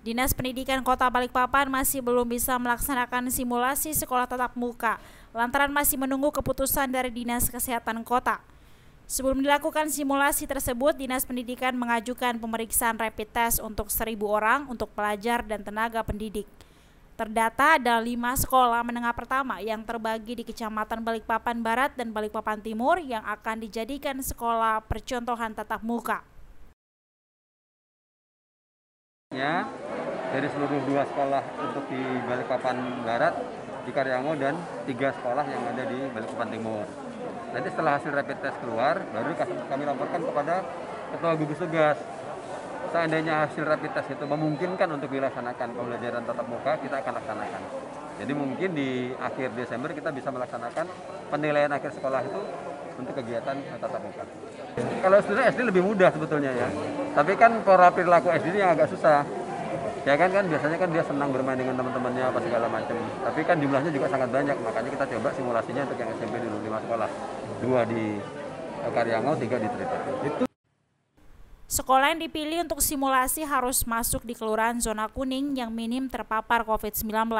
Dinas Pendidikan Kota Balikpapan masih belum bisa melaksanakan simulasi sekolah tatap muka lantaran masih menunggu keputusan dari Dinas Kesehatan Kota. Sebelum dilakukan simulasi tersebut, Dinas Pendidikan mengajukan pemeriksaan rapid test untuk 1000 orang untuk pelajar dan tenaga pendidik. Terdata ada lima sekolah menengah pertama yang terbagi di Kecamatan Balikpapan Barat dan Balikpapan Timur yang akan dijadikan sekolah percontohan tatap muka. Ya, dari seluruh dua sekolah untuk di Balikpapan Barat, di Karyango dan tiga sekolah yang ada di Balikpapan Timur. Nanti setelah hasil rapid test keluar, baru kami laporkan kepada Ketua Gugus Tugas. Seandainya hasil rapid test itu memungkinkan untuk dilaksanakan pembelajaran tatap muka, kita akan laksanakan. Jadi mungkin di akhir Desember kita bisa melaksanakan penilaian akhir sekolah itu untuk kegiatan tatap muka. Kalau SD SD lebih mudah sebetulnya ya. Tapi kan pola perilaku SD ini yang agak susah. Ya kan kan biasanya kan dia senang bermain dengan teman-temannya apa segala macam. Tapi kan jumlahnya juga sangat banyak, makanya kita coba simulasinya untuk yang SMP dulu lima sekolah. Dua di Karyangau, tiga di Tripoli. Itu Sekolah yang dipilih untuk simulasi harus masuk di kelurahan zona kuning yang minim terpapar COVID-19.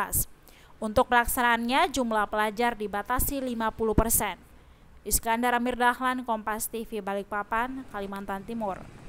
Untuk pelaksanaannya, jumlah pelajar dibatasi 50 persen. Iskandar Amir Dahlan, Kompas TV Balikpapan, Kalimantan Timur.